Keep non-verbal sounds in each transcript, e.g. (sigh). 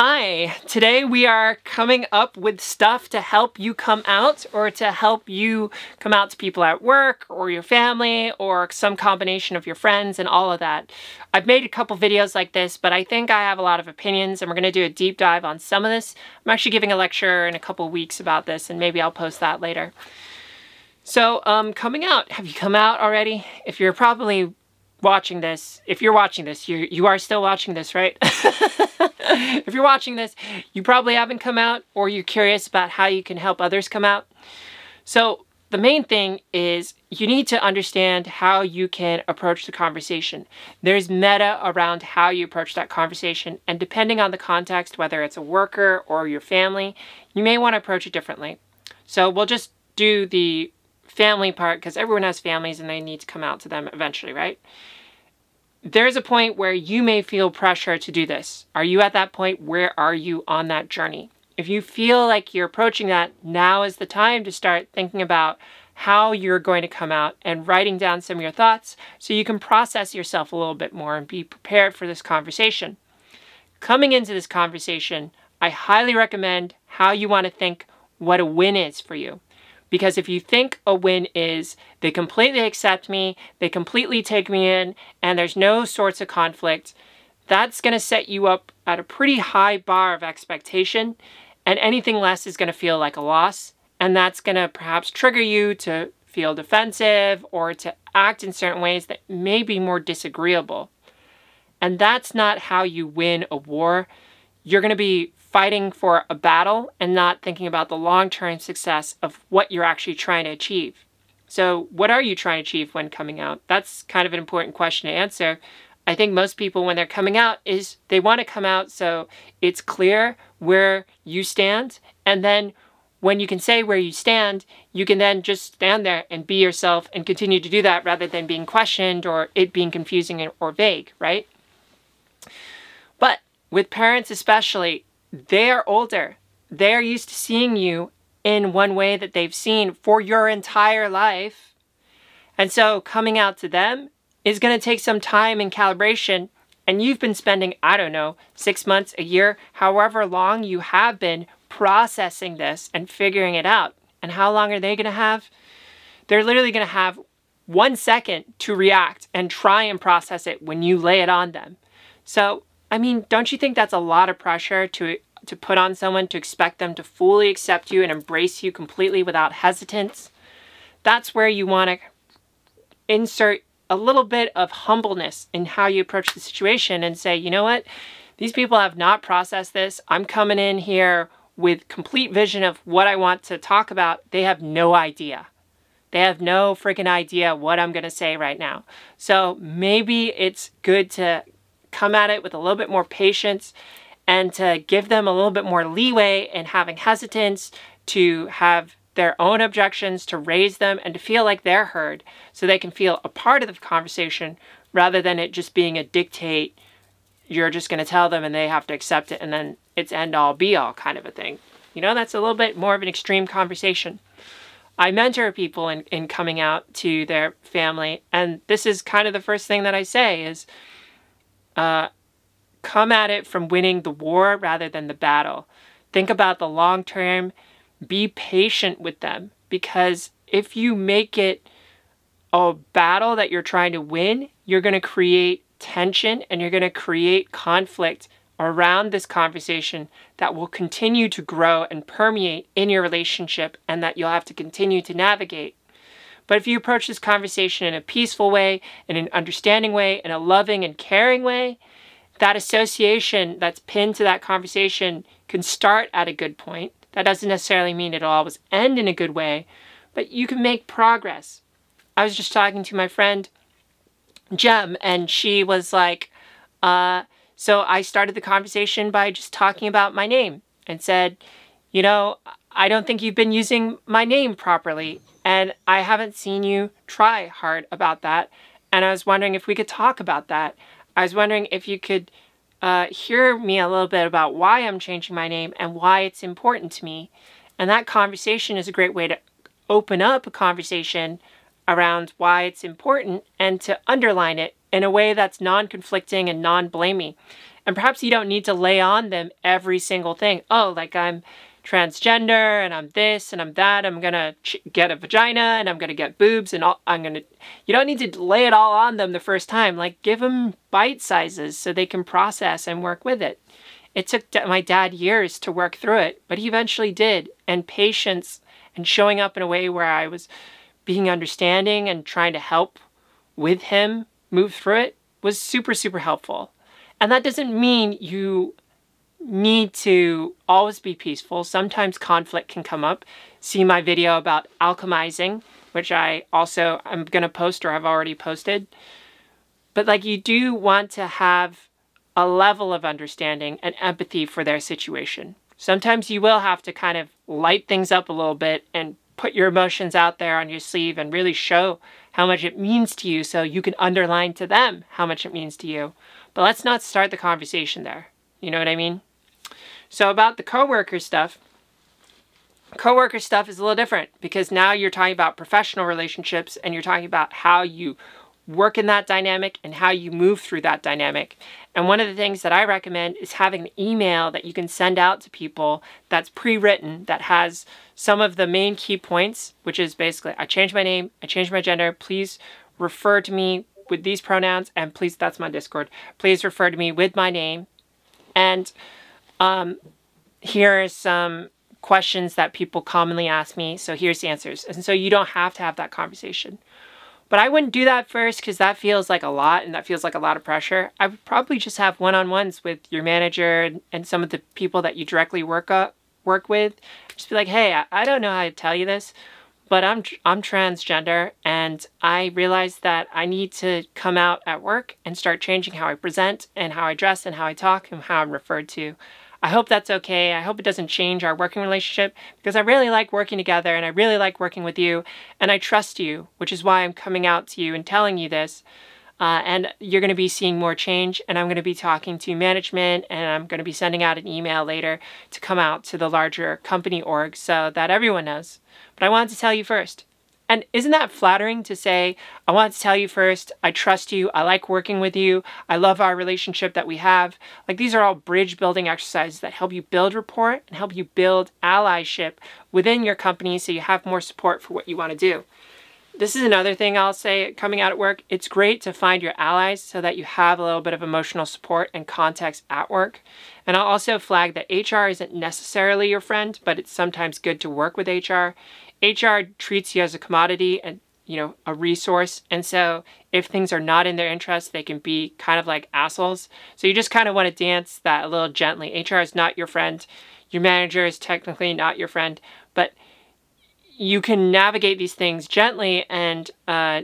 Hi, today we are coming up with stuff to help you come out or to help you come out to people at work or your family or some combination of your friends and all of that. I've made a couple videos like this, but I think I have a lot of opinions and we're going to do a deep dive on some of this. I'm actually giving a lecture in a couple weeks about this and maybe I'll post that later. So, um, coming out. Have you come out already? If you're probably watching this, if you're watching this, you you are still watching this, right? (laughs) if you're watching this, you probably haven't come out or you're curious about how you can help others come out. So the main thing is you need to understand how you can approach the conversation. There's meta around how you approach that conversation, and depending on the context, whether it's a worker or your family, you may want to approach it differently. So we'll just do the family part because everyone has families and they need to come out to them eventually, right? There's a point where you may feel pressure to do this. Are you at that point? Where are you on that journey? If you feel like you're approaching that, now is the time to start thinking about how you're going to come out and writing down some of your thoughts so you can process yourself a little bit more and be prepared for this conversation. Coming into this conversation, I highly recommend how you want to think what a win is for you. Because if you think a win is they completely accept me, they completely take me in, and there's no sorts of conflict, that's going to set you up at a pretty high bar of expectation, and anything less is going to feel like a loss, and that's going to perhaps trigger you to feel defensive or to act in certain ways that may be more disagreeable. And that's not how you win a war. You're going to be fighting for a battle and not thinking about the long term success of what you're actually trying to achieve. So, what are you trying to achieve when coming out? That's kind of an important question to answer. I think most people, when they're coming out, is they want to come out so it's clear where you stand. And then when you can say where you stand, you can then just stand there and be yourself and continue to do that rather than being questioned or it being confusing or vague, right? But with parents, especially, they are older. They are used to seeing you in one way that they've seen for your entire life. And so coming out to them is going to take some time and calibration. And you've been spending, I don't know, six months, a year, however long you have been processing this and figuring it out. And how long are they going to have? They're literally going to have one second to react and try and process it when you lay it on them. So I mean, don't you think that's a lot of pressure to to put on someone to expect them to fully accept you and embrace you completely without hesitance? That's where you want to insert a little bit of humbleness in how you approach the situation and say, you know what? These people have not processed this. I'm coming in here with complete vision of what I want to talk about. They have no idea. They have no freaking idea what I'm going to say right now. So maybe it's good to come at it with a little bit more patience and to give them a little bit more leeway in having hesitance to have their own objections, to raise them, and to feel like they're heard so they can feel a part of the conversation rather than it just being a dictate. You're just going to tell them and they have to accept it and then it's end all be all kind of a thing. You know, that's a little bit more of an extreme conversation. I mentor people in, in coming out to their family, and this is kind of the first thing that I say is, uh, come at it from winning the war rather than the battle. Think about the long term. Be patient with them because if you make it a battle that you're trying to win, you're going to create tension and you're going to create conflict around this conversation that will continue to grow and permeate in your relationship and that you'll have to continue to navigate. But if you approach this conversation in a peaceful way, in an understanding way, in a loving and caring way, that association that's pinned to that conversation can start at a good point. That doesn't necessarily mean it'll always end in a good way, but you can make progress. I was just talking to my friend Jem, and she was like, uh, so I started the conversation by just talking about my name and said, you know, I don't think you've been using my name properly. And I haven't seen you try hard about that. And I was wondering if we could talk about that. I was wondering if you could uh, hear me a little bit about why I'm changing my name and why it's important to me. And that conversation is a great way to open up a conversation around why it's important and to underline it in a way that's non-conflicting and non-blaming. And perhaps you don't need to lay on them every single thing. Oh, like I'm transgender and I'm this and I'm that. I'm gonna get a vagina and I'm gonna get boobs and all, I'm gonna. You don't need to lay it all on them the first time. Like give them bite sizes so they can process and work with it. It took my dad years to work through it, but he eventually did. And patience and showing up in a way where I was being understanding and trying to help with him move through it was super, super helpful. And that doesn't mean you need to always be peaceful. Sometimes conflict can come up. See my video about alchemizing, which I also I'm going to post or I've already posted. But like you do want to have a level of understanding and empathy for their situation. Sometimes you will have to kind of light things up a little bit and put your emotions out there on your sleeve and really show how much it means to you so you can underline to them how much it means to you. But let's not start the conversation there. You know what I mean? So about the coworker stuff, coworker stuff is a little different because now you're talking about professional relationships and you're talking about how you work in that dynamic and how you move through that dynamic. And one of the things that I recommend is having an email that you can send out to people that's pre-written that has some of the main key points, which is basically I changed my name, I changed my gender, please refer to me with these pronouns and please that's my Discord. Please refer to me with my name. And um, here are some questions that people commonly ask me. So here's the answers. And so you don't have to have that conversation. But I wouldn't do that first because that feels like a lot and that feels like a lot of pressure. I would probably just have one-on-ones with your manager and, some of the people that you directly work up, work with. Just be like, hey, I, I don't know how to tell you this, but I'm I'm transgender and I realize that I need to come out at work and start changing how I present and how I dress and how I talk and how I'm referred to. I hope that's okay. I hope it doesn't change our working relationship because I really like working together and I really like working with you and I trust you, which is why I'm coming out to you and telling you this. Uh, and you're going to be seeing more change and I'm going to be talking to management and I'm going to be sending out an email later to come out to the larger company org so that everyone knows. But I wanted to tell you first. And isn't that flattering to say, I want to tell you first, I trust you, I like working with you, I love our relationship that we have. Like these are all bridge building exercises that help you build rapport and help you build allyship within your company so you have more support for what you want to do. This is another thing I'll say coming out at work. It's great to find your allies so that you have a little bit of emotional support and context at work. And I'll also flag that HR isn't necessarily your friend, but it's sometimes good to work with HR. HR treats you as a commodity and you know a resource. And so if things are not in their interest they can be kind of like assholes. So you just kind of want to dance that a little gently. Hr is not your friend. Your manager is technically not your friend. But you can navigate these things gently and uh,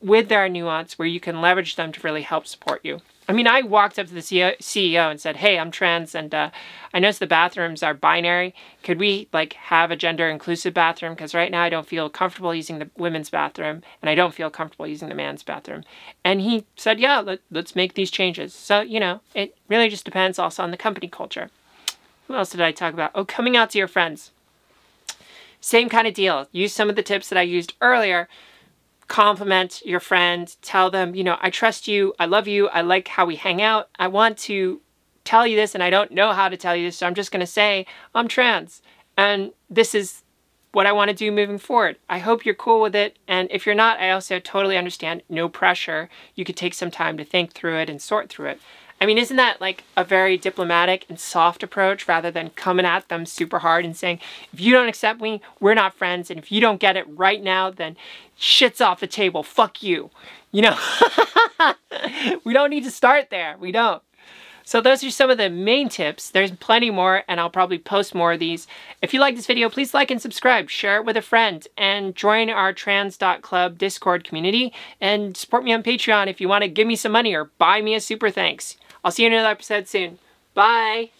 with their nuance where you can leverage them to really help support you I mean, I walked up to the CEO and said, "Hey, I'm trans, and uh, I noticed the bathrooms are binary. Could we like have a gender inclusive bathroom? Because right now I don't feel comfortable using the women's bathroom, and I don't feel comfortable using the man's bathroom." And he said, "Yeah, let, let's make these changes." So you know, it really just depends also on the company culture. Who else did I talk about? Oh, coming out to your friends. Same kind of deal. Use some of the tips that I used earlier compliment your friend, tell them, you know, I trust you, I love you, I like how we hang out, I want to tell you this and I don't know how to tell you this, so I'm just going to say I'm trans and this is what I want to do moving forward. I hope you're cool with it, and if you're not, I also totally understand, no pressure. You could take some time to think through it and sort through it. I mean, isn't that like a very diplomatic and soft approach rather than coming at them super hard and saying, if you don't accept me, we're not friends, and if you don't get it right now, then shit's off the table, fuck you. You know, (laughs) we don't need to start there. We don't. So those are some of the main tips. There's plenty more and I'll probably post more of these. If you like this video, please like and subscribe, share it with a friend, and join our trans.club Discord community and support me on Patreon if you want to give me some money or buy me a super thanks. I'll see you in another episode soon. Bye!